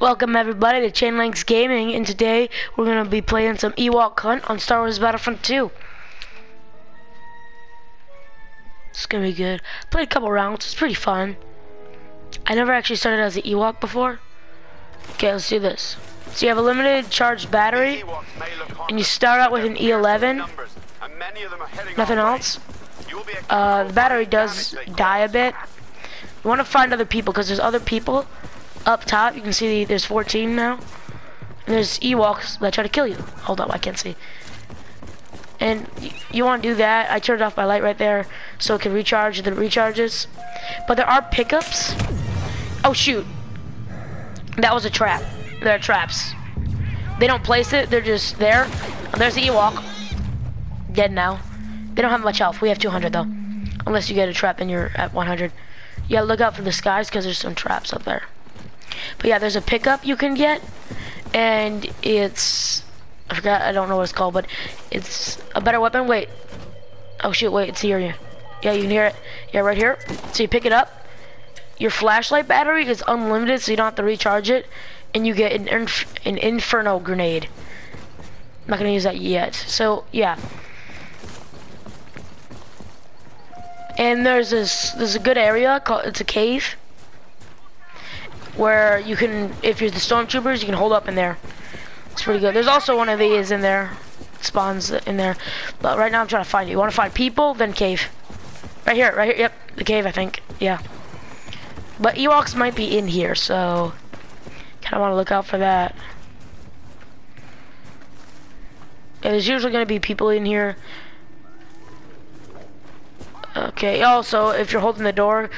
Welcome everybody to Chainlinks Gaming, and today we're gonna be playing some Ewok Hunt on Star Wars Battlefront 2. It's gonna be good. Played a couple rounds, it's pretty fun. I never actually started as an Ewok before. Okay, let's do this. So you have a limited charged battery, and you start out with an E11, nothing else. Uh, the battery does die a bit. You want to find other people, because there's other people up top, you can see there's 14 now. And there's Ewoks that try to kill you. Hold up, I can't see. And you want to do that. I turned off my light right there so it can recharge the recharges. But there are pickups. Oh, shoot. That was a trap. There are traps. They don't place it, they're just there. Oh, there's the Ewok. Dead now. They don't have much health. We have 200 though. Unless you get a trap and you're at 100. You gotta look out for the skies because there's some traps up there. But yeah, there's a pickup you can get, and it's I forgot I don't know what it's called, but it's a better weapon. Wait, oh shoot, wait, it's here. Yeah, you can hear it. Yeah, right here. So you pick it up. Your flashlight battery is unlimited, so you don't have to recharge it, and you get an inf an inferno grenade. I'm not gonna use that yet. So yeah. And there's this there's a good area called it's a cave where you can, if you're the stormtroopers, you can hold up in there. It's pretty good. There's also one of these in there, spawns in there. But right now I'm trying to find you. You want to find people, then cave. Right here, right here. Yep, the cave, I think. Yeah. But Ewoks might be in here, so kind of want to look out for that. And there's usually going to be people in here. Okay, also, if you're holding the door,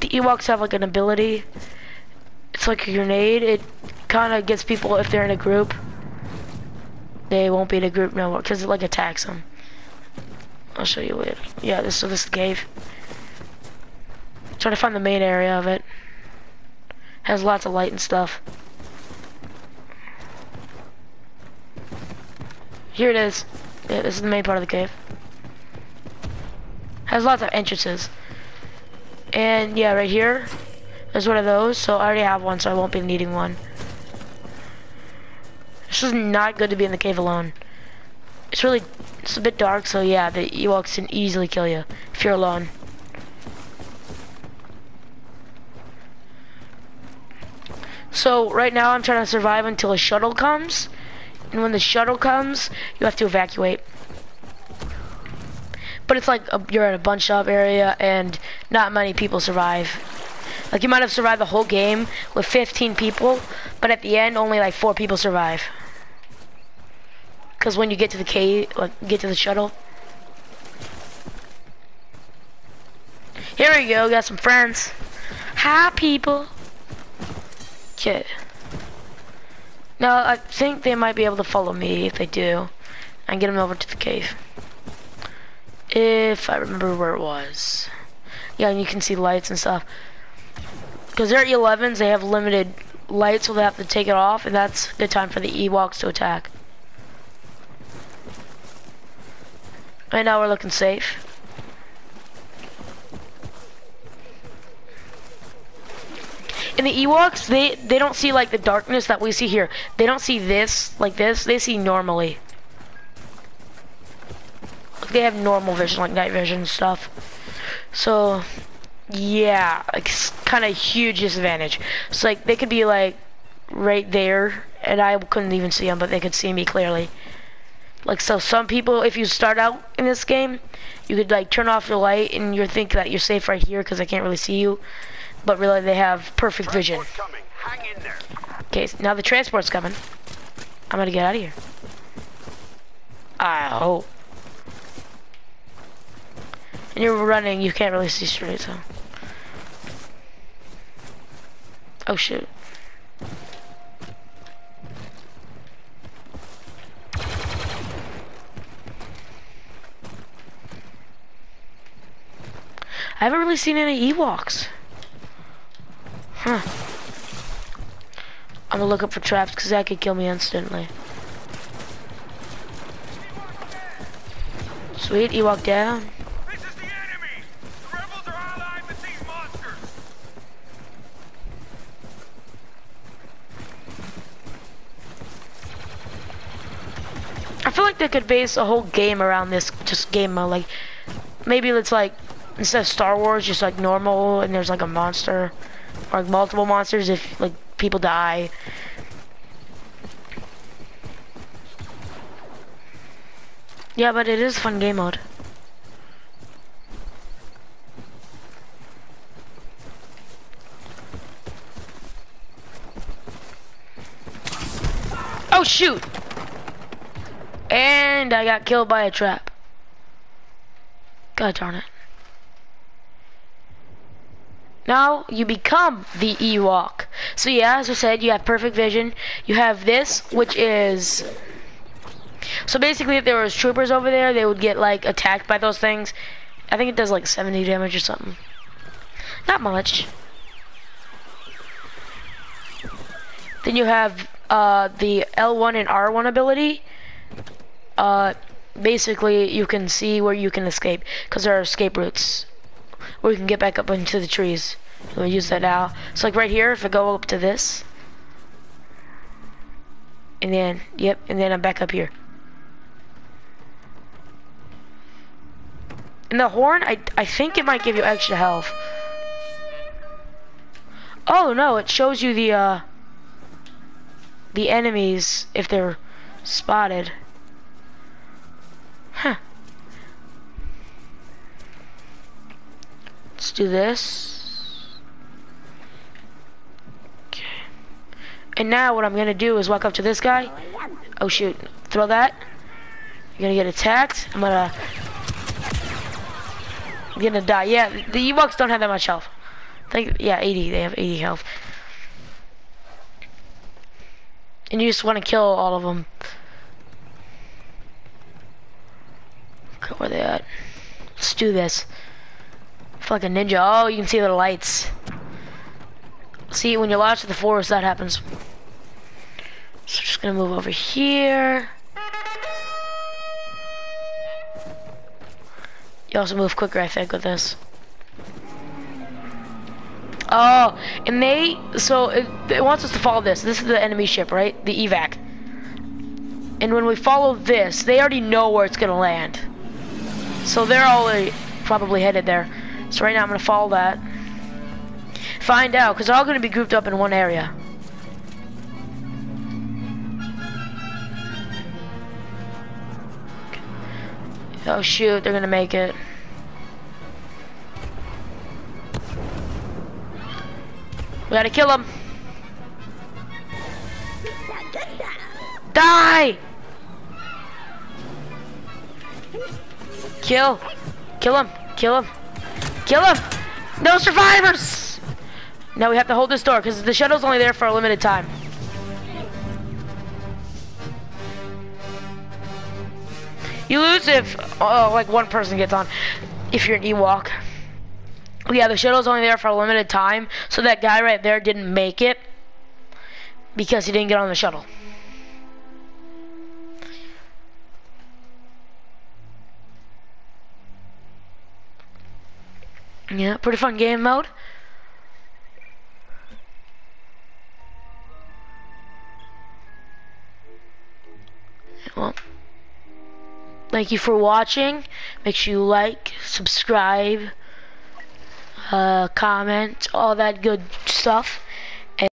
the Ewoks have like an ability it's like a grenade. It kind of gets people, if they're in a group, they won't be in a group no more, because it like attacks them. I'll show you later. Yeah, this, so this is the cave. Trying to find the main area of it. Has lots of light and stuff. Here it is. Yeah, this is the main part of the cave. Has lots of entrances. And yeah, right here, there's one of those, so I already have one, so I won't be needing one. This is not good to be in the cave alone. It's really, it's a bit dark, so yeah, the Ewoks can easily kill you if you're alone. So right now I'm trying to survive until a shuttle comes. And when the shuttle comes, you have to evacuate. But it's like a, you're in a bunch up area and not many people survive. Like you might have survived the whole game with 15 people, but at the end only like four people survive. Cause when you get to the cave, like get to the shuttle. Here we go, got some friends. Hi people. Okay. Now I think they might be able to follow me if they do. And get them over to the cave. If I remember where it was. Yeah, and you can see lights and stuff. Because they're E11s, they have limited light, so they have to take it off, and that's the time for the Ewoks to attack. Right now we're looking safe. And the Ewoks, they, they don't see like the darkness that we see here. They don't see this, like this, they see normally. They have normal vision, like night vision stuff. So, yeah, like kind of huge disadvantage. So like they could be like right there, and I couldn't even see them, but they could see me clearly. Like so, some people, if you start out in this game, you could like turn off your light and you think that you're safe right here because I can't really see you, but really they have perfect vision. Okay, now the transport's coming. I'm gonna get out of here. I hope. And you're running, you can't really see straight, so. Oh shoot. I haven't really seen any Ewoks. Huh. I'm gonna look up for traps because that could kill me instantly. Sweet, Ewok down. I feel like they could base a whole game around this just game mode. Like, maybe it's like, instead of Star Wars, just like normal, and there's like a monster, or like multiple monsters if like people die. Yeah, but it is fun game mode. Oh shoot! And I got killed by a trap. God darn it. Now you become the Ewok. So yeah, as I said, you have perfect vision. You have this, which is... So basically if there was troopers over there, they would get like attacked by those things. I think it does like 70 damage or something. Not much. Then you have uh, the L1 and R1 ability, uh, basically you can see where you can escape because there are escape routes where you can get back up into the trees. We'll use that now. So like right here, if I go up to this, and then, yep, and then I'm back up here. And the horn, I, I think it might give you extra health. Oh no, it shows you the, uh, the enemies if they're spotted. Do this. Okay. And now what I'm gonna do is walk up to this guy. Oh shoot, throw that. You're gonna get attacked. I'm gonna I'm gonna die. Yeah, the Ewoks don't have that much health. Think yeah, 80. They have 80 health. And you just want to kill all of them. Okay, where they at? Let's do this. Like a ninja. Oh, you can see the lights. See, when you're lost in the forest, that happens. So just gonna move over here. You also move quicker, I think, with this. Oh, and they, so it, it wants us to follow this. This is the enemy ship, right? The evac. And when we follow this, they already know where it's gonna land. So they're already probably headed there. So right now I'm gonna follow that. Find out, because they're all gonna be grouped up in one area. Oh shoot, they're gonna make it. We gotta kill him. Die! Kill. Kill him. Kill him. Kill him! No survivors! Now we have to hold this door because the shuttle's only there for a limited time. You lose if, uh, like, one person gets on. If you're an Ewok yeah, the shuttle's only there for a limited time, so that guy right there didn't make it because he didn't get on the shuttle. Yeah, pretty fun game mode. Well, thank you for watching. Make sure you like, subscribe, uh, comment, all that good stuff.